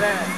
that it.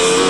you.